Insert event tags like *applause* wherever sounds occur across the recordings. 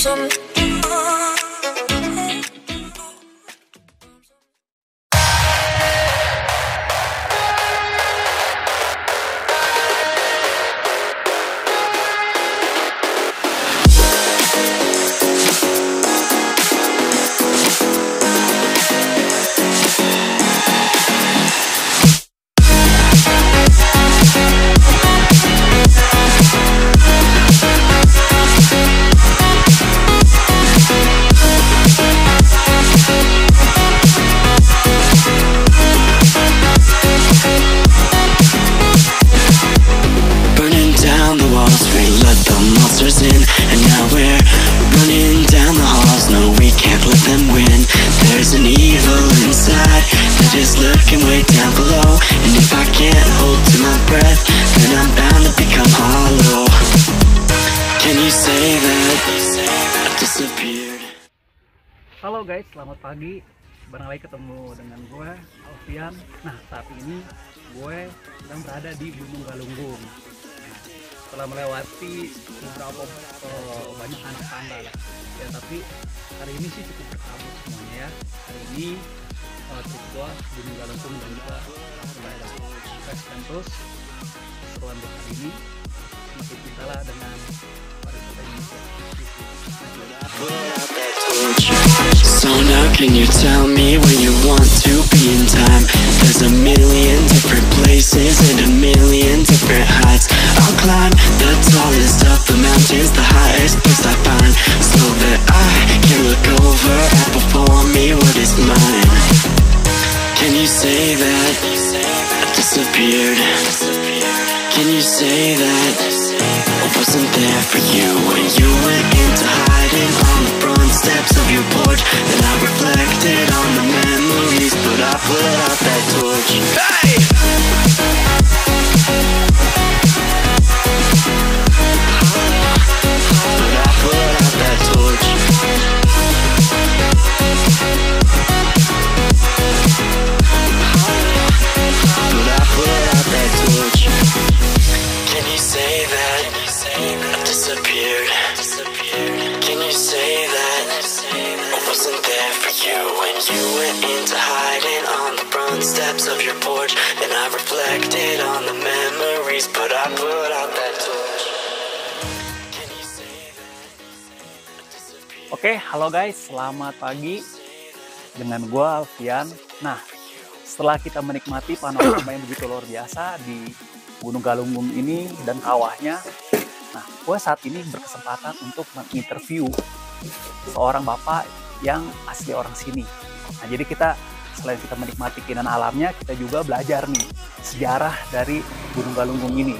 Some. Halo guys, selamat pagi. Barang lagi ketemu dengan gue, Alfian. Nah, saat ini gue sedang berada di Gunung Galunggung. Nah, setelah melewati beberapa eh, banyak anak tangga lah. Ya, tapi hari ini sih cukup berkabut semuanya ya. Hari ini uh, trip gue Gunung Galunggung dan juga Surabaya. Saksikan terus seruan hari ini. Semakin kita lah dengan. So now can you tell me where you want to be in time? There's a million different places and a million different heights I'll climb the tallest of the mountains, the highest place I find So that I can look over at before me what is mine Can you say that I disappeared? Can you say that I wasn't there you went into hiding on the front steps of your porch? Then I reflected on the memories, but I put out that torch. Can you say that? Oke, halo guys, selamat pagi dengan gua Alfian. Nah, setelah kita menikmati panorama yang begitu luar biasa di Gunung Galunggung ini dan kawahnya, nah, gue saat ini berkesempatan untuk menginterview seorang bapak yang asli orang sini. Nah, jadi kita selain kita menikmati keindahan alamnya, kita juga belajar nih sejarah dari Gunung Galunggung ini.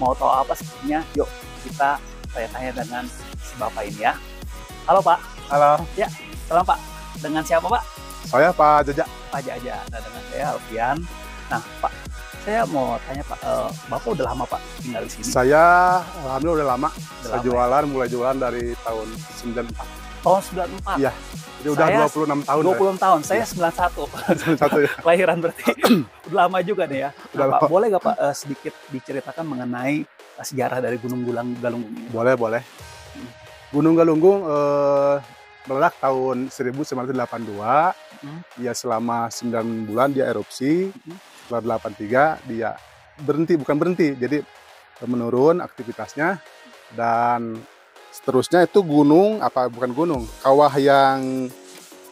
Mau tahu apa sebenarnya? Yuk kita tanya-tanya dengan si bapak ini ya. Halo Pak. Halo, Salam Pak. Dengan siapa Pak? saya Pak Jaja. Pak Jaja. Nah dengan saya Alfian. Nah Pak, saya mau tanya Pak, eh, Bapak udah lama Pak tinggal di sini? Saya alhamdulillah udah lama. Udah Saya lama ya? jualan, mulai jualan dari tahun 94. Tahun 94. Iya. Jadi udah Saya 26 tahun. 20 tahun. Saya Iya. 91. saya. Satu ya. *laughs* Kelahiran berarti *clears throat* udah lama juga nih ya. Nah, Udah Pak, lama. boleh nggak Pak eh, sedikit diceritakan mengenai eh, sejarah dari Gunung Gulang Galunggung ini? Boleh, boleh. Gunung Galunggung eh, meledak tahun 1982. Hmm. Ya selama 9 bulan dia erupsi. Hmm. Setelah 83 dia berhenti, bukan berhenti. Jadi menurun aktivitasnya dan seterusnya itu gunung apa bukan gunung kawah yang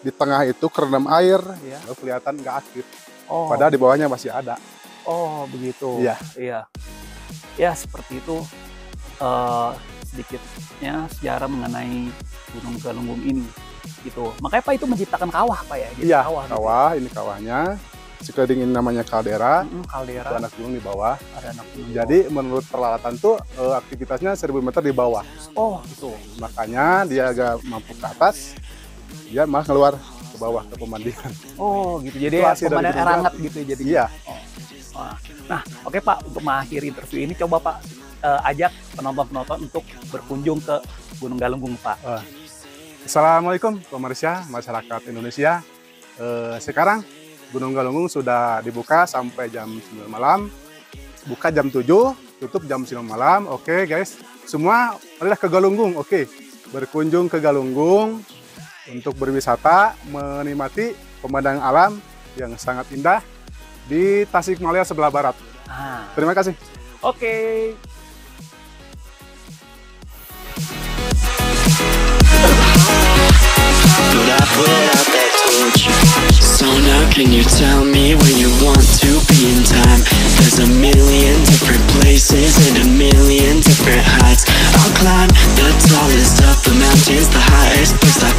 di tengah itu kerendam air lalu kelihatan nggak aktif Oh, padahal di bawahnya masih ada oh begitu. Iya. Iya. Ya seperti itu eh, sedikitnya sejarah mengenai Gunung Galunggung ini. Gitu. Makanya Pak itu menciptakan kawah Pak ya? Iya kawah. gitu. kawah ini kawahnya sekeliling ini namanya kaldera itu kaldera anak gunung di bawah ada anak gunung. jadi menurut peralatan tuh eh, aktivitasnya 1000 meter di bawah oh gitu. makanya dia agak mampu ke atas dia malah keluar ke bawah ke pemandian Oh gitu. Jadi Itu gunung erangat gitu jadi. iya Wah. Nah, oke Pak, untuk mengakhiri interview ini coba Pak eh, ajak penonton-penonton untuk berkunjung ke Gunung Galunggung Pak. Assalamualaikum pemirsa masyarakat Indonesia Eh, sekarang Gunung Galunggung sudah dibuka sampai jam 9 malam buka jam 7 tutup jam 9 malam oke guys semua marilah ke Galunggung oke berkunjung ke Galunggung untuk berwisata menikmati pemandangan alam yang sangat indah di Tasikmalaya sebelah barat. Ah, Terima kasih. Oke. But can you tell me where you want to be in time? There's a million different places and a million different heights. I'll climb the tallest of the mountains The highest place I